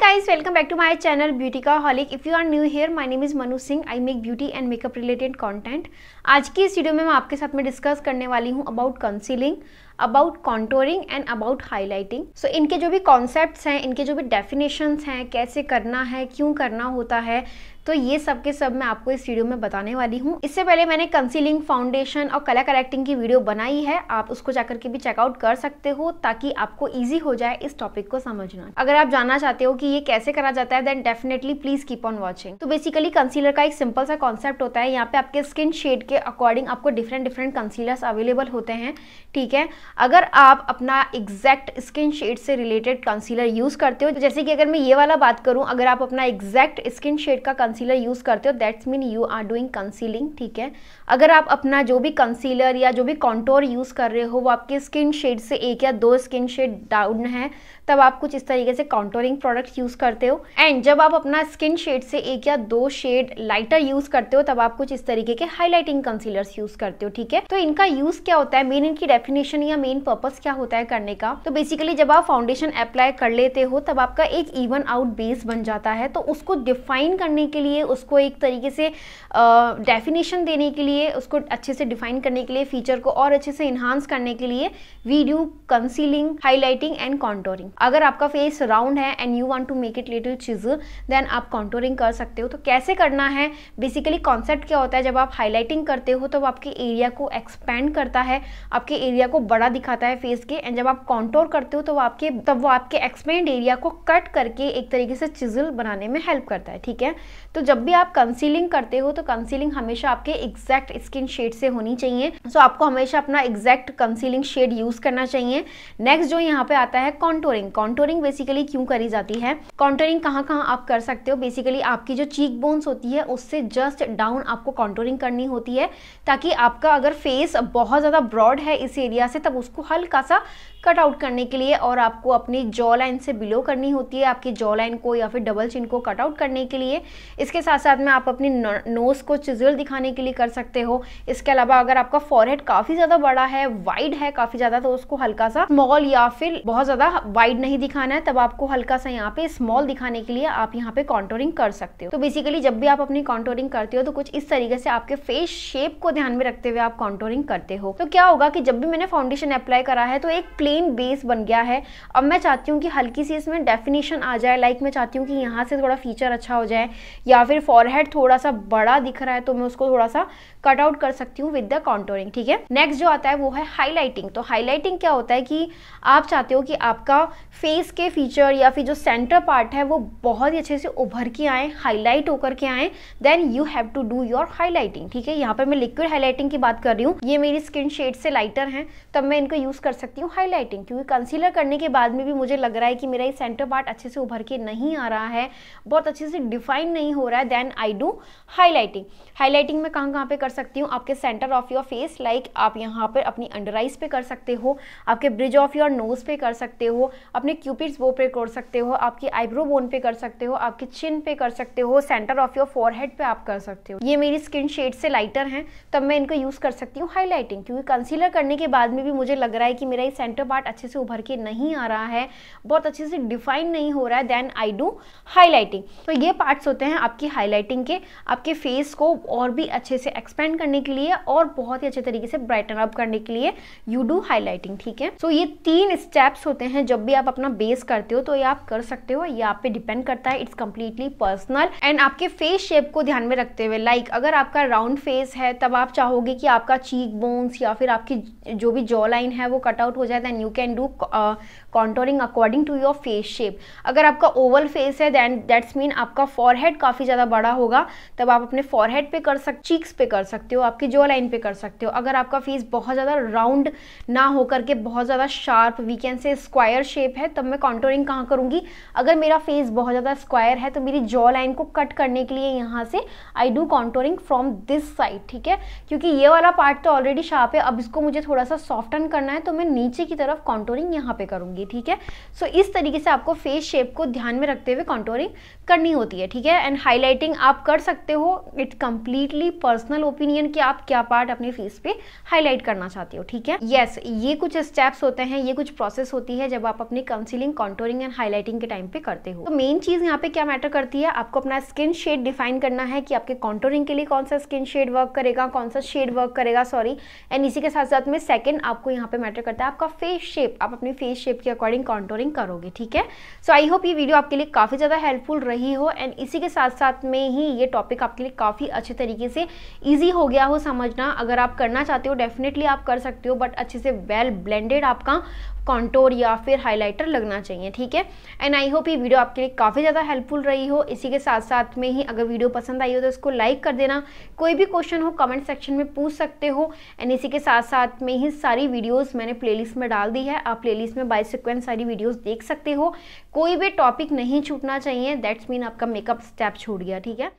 Guys welcome back to my channel beauty का holic if you are new here my name is Manu Singh I make beauty and makeup related content आज की इस video में मैं आपके साथ में डिस्कस करने वाली हूँ about concealing about contouring and about highlighting so इनके जो भी कॉन्सेप्ट हैं, इनके जो भी डेफिनेशंस हैं, कैसे करना है, क्यों करना होता है तो ये सब के सब मैं आपको इस वीडियो में बताने वाली हूँ। इससे पहले मैंने कंसीलिंग फाउंडेशन और कलर करेक्टिंग की वीडियो बनाई है। आप उसको जाकर के भी चेकआउट कर सकते हो ताकि आपको ईजी हो जाए इस टॉपिक को समझना। अगर आप जानना चाहते हो कि ये कैसे करा जाता है then definitely please keep on watching तो बेसिकली कंसीलर का एक सिंपल सा कॉन्सेप्ट होता है। यहाँ पे आपके स्किन शेड के अकॉर्डिंग आपको डिफरेंट डिफरेंट कंसीलर्स अवेलेबल होते हैं। ठीक है? अगर आप अपना एग्जैक्ट स्किन शेड से रिलेटेड कंसीलर यूज़ करते हो, जैसे कि अगर मैं ये वाला बात करूँ, अगर आप अपना एग्जैक्ट स्किन शेड का कंसीलर यूज़ करते हो that's mean you are doing concealing ठीक है? अगर आप अपना जो भी कंसीलर या जो भी कॉन्टोर यूज़ कर रहे हो, वो आपके स्किन शेड से एक या दो स्किन शेड डाउन है तब आप कुछ इस तरीके से कॉन्टोरिंग प्रोडक्ट यूज़ करते हो। एंड जब आप अपना स्किन शेड से एक या दो शेड लाइटर यूज़ करते हो, तब आप कुछ इस तरीके के हाईलाइटिंग कंसीलर्स यूज़ करते हो, ठीक है? तो इनका यूज़ क्या होता है? मेन इनकी डेफिनेशन या मेन पर्पज क्या होता है करने का? तो बेसिकली जब आप फाउंडेशन अप्लाई कर लेते हो, तब आपका एक इवन आउट बेस बन जाता है। तो उसको डिफाइन करने के लिए, उसको एक तरीके से डेफिनेशन देने के लिए, उसको अच्छे से डिफाइन करने के लिए फीचर को और अच्छे से इन्हांस करने के लिए video concealing highlighting and contouring अगर आपका फेस राउंड है and you want to make it little chisel then आप कॉन्टोरिंग कर सकते हो। तो कैसे करना है? बेसिकली कॉन्सेप्ट क्या होता है? जब आप हाईलाइटिंग करते हो तो आपके एरिया को एक्सपेंड करता है आपके एरिया को बड़ा दिखाता है फेस के। एंड जब आप कॉन्टोर करते हो तो वो आपके तब वो आपके एक्सपेंड एरिया को कट करके एक तरीके से चिजल बनाने में हेल्प करता है ठीक है? तो जब भी आप कंसीलिंग करते हो तो कंसीलिंग हमेशा आपके एग्जैक्ट स्किन शेड से होनी चाहिए। सो so, आपको हमेशा अपना एग्जैक्ट कंसीलिंग शेड यूज़ करना चाहिए। नेक्स्ट जो यहाँ पे आता है कॉन्टोरिंग कॉन्टोरिंग कॉन्टोरिंग बेसिकली क्यों करी जाती है? कॉन्टोरिंग कहाँ कहाँ आप कर सकते हो? बेसिकली आपकी जो चीक बोन्स होती है, उससे जस्ट डाउन आपको कॉन्टोरिंग करनी होती है, ताकि आपका अगर फेस बहुत ज़्यादा ब्रॉड है इस एरिया से, तब उसको हल्का सा कट आउट करने के लिए और आपको अपनी जॉ लाइन से बिलो करनी होती है, आपकी जॉ लाइन को या फिर डबल चिन को कट आउट करने के लिए। इसके साथ साथ में आप अपनी नोज़ को चिजल दिखाने के लिए कर सकते हो। इसके अलावा अगर आपका फॉरहेड काफ़ी ज़्यादा बड़ा है वाइड है काफ़ी ज़्यादा तो उसको हल्का सा स्मॉल या फिर बहुत ज़्यादा वाइड नहीं दिखाना है, तब आपको हल्का सा यहाँ पे स्मॉल दिखाने के लिए आप यहाँ पे कॉन्टोरिंग कर सकते हो। तो बेसिकली जब भी आप अपनी कॉन्टोरिंग करते हो तो कुछ इस तरीके से आपके फेस शेप को ध्यान में रखते हुए आप कॉन्टोरिंग करते हो। तो क्या होगा कि जब भी मैंने फाउंडेशन अप्लाई करा है तो एक प्लेन बेस बन गया है। अब मैं चाहती हूँ कि हल्की सी इसमें डेफिनेशन आ जाए लाइक मैं चाहती हूँ कि यहाँ से थोड़ा फीचर अच्छा हो जाए, या फिर फॉरहेड थोड़ा सा बड़ा दिख रहा है तो मैं उसको थोड़ा सा कट आउट कर सकती हूँ विद द कॉन्टोरिंग ठीक है? नेक्स्ट जो आता है वो है हाईलाइटिंग तो हाईलाइटिंग क्या होता है कि आप चाहते हो कि आपका फेस के फीचर या फिर जो सेंटर पार्ट है, वो बहुत ही अच्छे से उभर के आए हाईलाइट होकर के आए then you have to do your highlighting ठीक है? यहाँ पर मैं लिक्विड हाईलाइटिंग की बात कर रही हूँ। ये मेरी स्किन शेड से लाइटर है, तब मैं इनको यूज़ कर सकती हूँ हाईलाइटिंग क्योंकि कंसीलर करने के बाद में भी मुझे लग रहा है कि मेरा ये सेंटर पार्ट अच्छे से उभर के नहीं आ रहा है, बहुत अच्छे से डिफाइन नहीं हो रहा है then I do highlighting highlighting में कहाँ कहाँ पे कर सकती हूँ? आपके centre of your face like आप यहाँ पर अपनी अंडर आइज़ पे कर सकते हो, आपके ब्रिज ऑफ़ योर नोज़ पे कर सकते हो अपने क्यूपिड्स वो पे कर सकते हो आपकी आईब्रो बोन पे कर सकते हो आपके चिन पे कर सकते हो सेंटर ऑफ़ योर फोरहेड पे आप कर सकते हो। ये मेरी स्किन शेड से लाइटर हैं तब मैं इनको यूज़ कर सकती हूँ हाईलाइटिंग क्योंकि कंसीलर करने के बाद में भी मुझे लग रहा है कि मेरा ये सेंटर पार्ट अच्छे से उभर के नहीं आ रहा है बहुत अच्छे से डिफाइन नहीं हो रहा है देन आई डू हाईलाइटिंग तो ये पार्ट्स होते हैं आपकी हाईलाइटिंग के आपके फेस को और भी अच्छे से एक्सपेंड करने के लिए और बहुत ही अच्छे तरीके से ब्राइटन अप करने के लिए यू डू हाईलाइटिंग ठीक है? सो so, ये तीन स्टेप्स होते हैं जब भी आप अपना बेस करते हो तो ये आप कर सकते हो। ये आप पे डिपेंड करता है इट्स कम्प्लीटली पर्सनल एंड आपके फेस शेप को ध्यान में रखते हुए लाइक like, अगर आपका राउंड फेस है तब आप चाहोगे कि आपका चीक बोन्स या फिर आपकी जो भी जॉ लाइन है वो कट आउट हो जाए then you can do contouring according to your face shape अगर आपका ओवल फेस है देन दैट्स मीन आपका फॉरहेड काफ़ी ज़्यादा बड़ा होगा तब आप अपने फॉरहेड पे कर सक चीक्स पे कर सकते हो आपकी जॉ लाइन पे कर सकते हो। अगर आपका फेस बहुत ज़्यादा राउंड ना होकर के बहुत ज़्यादा sharp we can say square shape है तब मैं कॉन्टोरिंग कहाँ करूँगी? अगर मेरा फेस बहुत ज़्यादा स्क्वायर है तो मेरी जॉ लाइन को कट करने के लिए यहाँ से I do contouring from this side ठीक है? क्योंकि ये वाला पार्ट तो ऑलरेडी शार्प है अब इसको मुझे थोड़ा सा सॉफ्टन करना है तो मैं नीचे की तरफ़ कॉन्टोरिंग यहाँ पे करूँगी ठीक है? सो so, इस तरीके से आपको फेस शेप को ध्यान में रखते हुए कॉन्टोरिंग करनी होती है ठीक है? एंड हाईलाइटिंग आप कर सकते हो इट्स कंप्लीटली पर्सनल ओपिनियन कि आप क्या पार्ट अपने फेस पे हाईलाइट करना चाहते हो ठीक है? यस yes, ये कुछ स्टेप्स होते हैं ये कुछ प्रोसेस होती है जब आप अपनी कंसीलिंग कॉन्टोरिंग एंड हाईलाइटिंग के टाइम पे करते हो। तो मेन चीज़ यहाँ पे क्या मैटर करती है? आपको अपना स्किन शेड डिफाइन करना है कि आपके कॉन्टोरिंग के लिए कौन सा स्किन शेड वर्क करेगा, कौन सा शेड वर्क करेगा सॉरी एंड इसी के साथ साथ में सेकंड आपको यहाँ पे मैटर करता है आपका फेस शेप आप अपनी फेस शेप के अकॉर्डिंग कॉन्टोरिंग करोगे, ठीक है? सो आई होप ये वीडियो आपके लिए काफ़ी ज़्यादा हेल्पफुल रही हो एंड इसी के साथ साथ में ही ये टॉपिक आपके लिए काफ़ी अच्छे तरीके से ईजी हो गया हो समझना। अगर आप करना चाहते हो डेफिनेटली आप कर सकते हो बट अच्छे से वेल ब्लेंडेड आपका कॉन्टोर या फिर हाईलाइटर लगना चाहिए, ठीक है? एंड आई होप ये वीडियो आपके लिए काफ़ी ज़्यादा हेल्पफुल रही हो। इसी के साथ साथ में ही अगर वीडियो पसंद आई हो तो इसको लाइक कर देना। कोई भी क्वेश्चन हो कमेंट सेक्शन में पूछ सकते हो। एंड इसी के साथ साथ में ही सारी वीडियोज़ मैंने प्लेलिस्ट में डाल दी है। आप प्लेलिस्ट में बाई सिक्वेंस सारी वीडियोज़ देख सकते हो। कोई भी टॉपिक नहीं छूटना चाहिए। दैट्स मीन आपका मेकअप स्टेप छूट गया, ठीक है?